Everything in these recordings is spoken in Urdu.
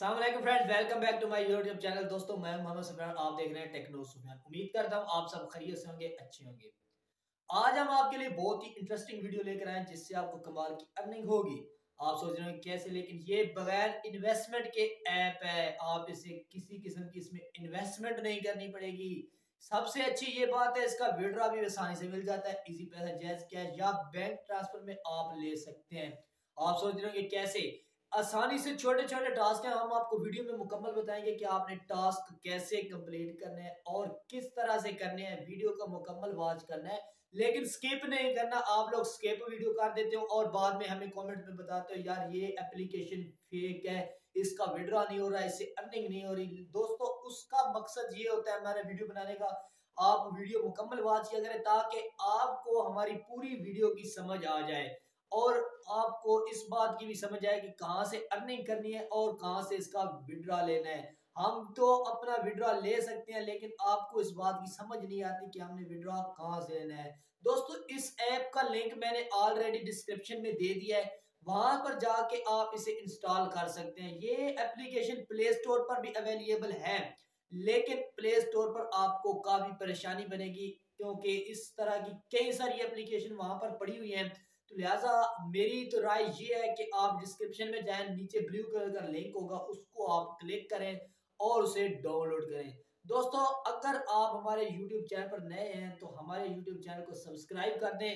السلام علیکم friend welcome back to my YouTube channel دوستو، میں محمد سفیان، آپ دیکھ رہے ہیں ٹیکنو سفیان. امید کرتا ہوں آپ سب خرید سے ہوں گے، اچھے ہوں گے۔ آج ہم آپ کے لیے بہت ہی انٹرسٹنگ ویڈیو لے کر آئے ہیں، جس سے آپ کو کمال کی ارننگ ہوگی۔ آپ سوچ رہے ہیں کیسے، لیکن یہ بغیر انویسٹمنٹ کے ایپ ہے۔ آپ اسے کسی قسم کی اس میں انویسٹمنٹ نہیں کرنی پڑے گی۔ سب سے اچھی یہ بات ہے، اس کا ویڈرا بھی آسانی سے مل جاتا ہے۔ ایزی پیسہ جیز کیش یا بینک ٹرانسفر میں آپ لے سکتے ہیں۔ آپ سوچ رہے ہیں کہ کیسے؟ آسانی سے چھوٹے چھوٹے ٹاسک ہیں۔ ہم آپ کو ویڈیو میں مکمل بتائیں گے کہ آپ نے ٹاسک کیسے کمپلیٹ کرنے ہیں اور کس طرح سے کرنے ہیں۔ ویڈیو کا مکمل واچ کرنا ہے، لیکن سکیپ نہیں کرنا۔ آپ لوگ سکیپ ویڈیو کر دیتے ہو اور بعد میں ہمیں کومنٹ میں بتاتے ہو، یار یہ اپلیکیشن فیک ہے، اس کا ویڈرا نہیں ہو رہا، اس سے ارننگ نہیں ہو رہی۔ دوستو، اس کا مقصد یہ ہوتا ہے ہمارے ویڈیو بنانے کا۔ آپ ویڈیو مکمل واچ کیا کریں تاکہ آپ کو ہماری پوری ویڈیو کی سمجھ آ جائے۔ اور آپ کو اس بات کی بھی سمجھ آئے کہ کہاں سے ارننگ کرنی ہے اور کہاں سے اس کا وڈرا لینا ہے۔ ہم تو اپنا وڈرا لے سکتے ہیں لیکن آپ کو اس بات کی سمجھ نہیں آتی کہ ہم نے وڈرا کہاں سے لینا ہے۔ دوستو، اس ایپ کا لنک میں نے آلریڈی ڈسکرپشن میں دے دیا ہے۔ وہاں پر جا کے آپ اسے انسٹال کر سکتے ہیں۔ یہ اپلیکیشن پلے سٹور پر بھی اویلیبل ہے، لیکن پلے سٹور پر آپ کو کافی پریشانی بنے گی کیونکہ اس طرح کی کئی ساری اپلیکیشن وہاں پر پڑی ہوئی ہیں۔ تو لہٰذا میری تو رائے یہ ہے کہ آپ ڈسکرپشن میں جائیں، نیچے بلیو کلر کا لنک ہوگا، اس کو آپ کلک کریں اور اسے ڈاؤن لوڈ کریں۔ دوستو، اگر آپ ہمارے یوٹیوب چینل پر نئے ہیں تو ہمارے یوٹیوب چینل کو سبسکرائب کر دیں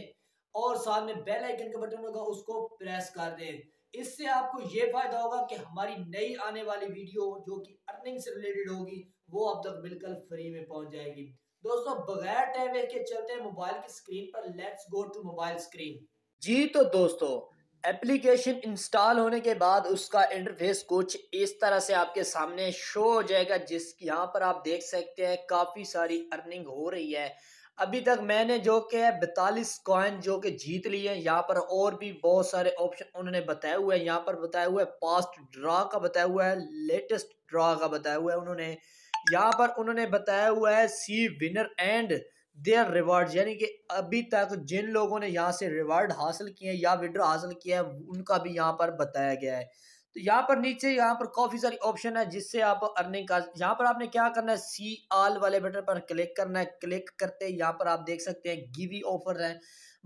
اور ساتھ میں بیل آئیکن کا بٹن ہوگا، اس کو پریس کر دیں۔ اس سے آپ کو یہ فائدہ ہوگا کہ ہماری نئی آنے والی ویڈیو جو کہ ارننگ سے ریلیٹڈ ہوگی، وہ اب تک بالکل فری میں پہنچ جائے گی۔ دوستو، بغیر ٹائم کے چلتے ہیں موبائل کی screen per let's go to mobile screen جی تو دوستو، اپلیکیشن انسٹال ہونے کے بعد اس کا انٹرفیس کچھ اس طرح سے آپ کے سامنے شو ہو جائے گا، جس یہاں پر آپ دیکھ سکتے ہیں کافی ساری ارننگ ہو رہی ہے۔ ابھی تک میں نے جو کہ بتالیس کوائن جو کہ جیت لی ہیں یہاں پر اور بھی بہت سارے آپشن انہوں نے بتایا ہوا ہے یہاں پر بتایا ہوا ہے پاسٹ ڈرا کا بتایا ہوا ہے لیٹسٹ ڈرا کا بتایا ہوا ہے انہوں نے۔ یہاں پر انہوں نے بتایا ہوا ہے see winner and their reward یعنی کہ ابھی تک جن لوگوں نے یہاں سے ریوارڈ حاصل کیے ہیں یا وڈرا حاصل کیا ہے ان کا بھی یہاں پر بتایا گیا ہے۔ تو یہاں پر نیچے یہاں پر کافی ساری آپشن ہے جس سے آپ ارننگ کا، یہاں پر آپ نے کیا کرنا ہے؟ سی آل والے بٹن پر کلک کرنا ہے۔ کلک کرتے یہاں پر آپ دیکھ سکتے ہیں گیوی آفر ہیں۔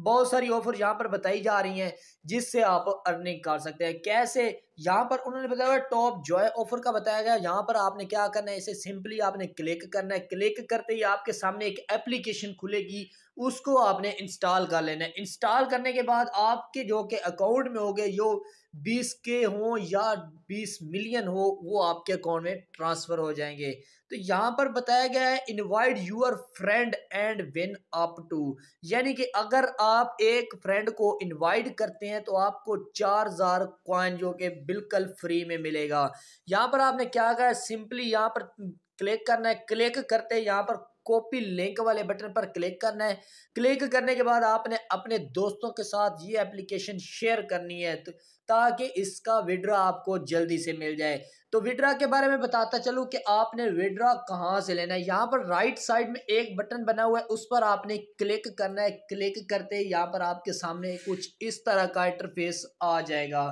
بہت ساری آفر یہاں پر بتائی جا رہی ہیں جس سے آپ ارننگ کر سکتے ہیں۔ کیسے؟ یہاں پر انہوں نے بتایا ٹاپ جوائے آفر کا بتایا گیا۔ یہاں پر آپ نے کیا کرنا ہے؟ اسے سمپلی آپ نے کلک کرنا ہے۔ کلک کرتے ہی آپ کے سامنے ایک اپلیکیشن کھلے گی۔ اس کو آپ نے انسٹال کر لینا ہے۔ انسٹال کرنے کے بعد آپ کے جو کہ اکاؤنٹ میں ہوگے جو بیس کے ہوں یا بیس ملین ہو، وہ آپ کے اکاؤنٹ میں ٹرانسفر ہو جائیں گے۔ تو یہاں پر بتایا گیا ہے invite your friend and win up to یعنی کہ اگر آپ آپ ایک فرینڈ کو انوائٹ کرتے ہیں تو آپ کو چار ہزار کوائن جو کہ بالکل فری میں ملے گا۔ یہاں پر آپ نے کیا کہا ہے؟ سمپلی یہاں پر کلک کرنا ہے۔ کلک کرتے یہاں پر کاپی لنک والے بٹن پر کلک کرنا ہے۔ کلک کرنے کے بعد آپ نے اپنے دوستوں کے ساتھ یہ اپلیکیشن شیئر کرنی ہے تاکہ اس کا وڈرا آپ کو جلدی سے مل جائے۔ تو وڈرا کے بارے میں بتاتا چلوں کہ آپ نے وڈرا کہاں سے لینا ہے۔ یہاں پر رائٹ سائڈ میں ایک بٹن بنا ہوا ہے، اس پر آپ نے کلک کرنا ہے۔ کلک کرتے یہاں پر آپ کے سامنے کچھ اس طرح کا انٹرفیس آ جائے گا۔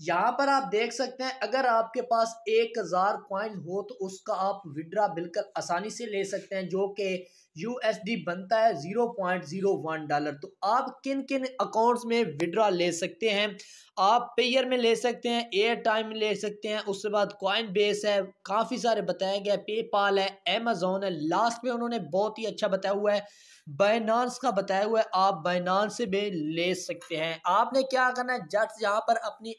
یہاں پر آپ دیکھ سکتے ہیں، اگر آپ کے پاس ایک ہزار کوائن ہو تو اس کا آپ وڈرا بالکل آسانی سے لے سکتے ہیں، جو کہ یو ایس ڈی بنتا ہے zero point zero one dollar تو آپ کن کن اکاؤنٹس میں وڈرا لے سکتے ہیں؟ آپ پیئر میں لے سکتے ہیں ایئر ٹائم میں لے سکتے ہیں۔ اس کے بعد کوائن بیس ہے، کافی سارے بتایا گیا پے پال ہے امیزون ہے۔ لاسٹ میں انہوں نے بہت ہی اچھا بتایا ہوا ہے۔ بائنانس کا بتایا ہوا ہے، آپ بائنانس سے بھی لے سکتے ہیں۔ آپ نے کیا کرنا ہے؟ جٹ یہاں پر اپنی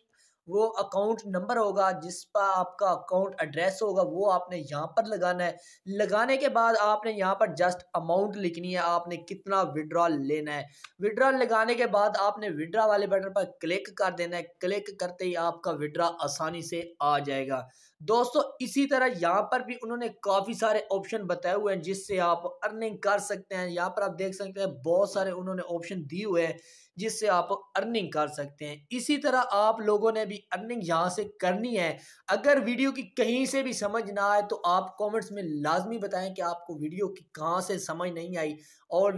وہ اکاؤنٹ نمبر ہوگا جس پر آپ کا اکاؤنٹ ایڈریس ہوگا، وہ آپ نے یہاں پر لگانا ہے۔ لگانے کے بعد آپ نے یہاں پر جسٹ اماؤنٹ لکھنی ہے، آپ نے کتنا وڈرال لینا ہے۔ وڈرال لگانے کے بعد آپ نے وڈرا والے بٹن پر کلک کر دینا ہے۔ کلک کرتے ہی آپ کا وڈرا آسانی سے آ جائے گا۔ دوستو، اسی طرح یہاں پر بھی انہوں نے کافی سارے آپشن بتائے ہوئے ہیں، جس سے آپ ارننگ کر سکتے ہیں۔ یہاں پر آپ دیکھ سکتے ہیں، بہت سارے انہوں نے آپشن دی ہوئے ہیں، جس سے آپ ارننگ کر سکتے ہیں۔ اسی طرح آپ لوگوں نے بھی ارننگ یہاں سے کرنی ہے۔ اگر ویڈیو کی کہیں سے بھی سمجھ نہ آئے تو آپ کومنٹس میں لازمی بتائیں کہ آپ کو ویڈیو کی کہاں سے سمجھ نہیں آئی۔ اور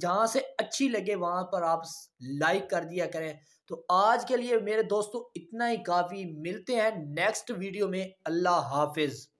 جہاں سے اچھی لگے وہاں پر آپ لائک کر دیا کریں۔ تو آج کے لیے میرے دوستوں اتنا ہی، کافی، ملتے ہیں نیکسٹ ویڈیو میں۔ اللہ حافظ۔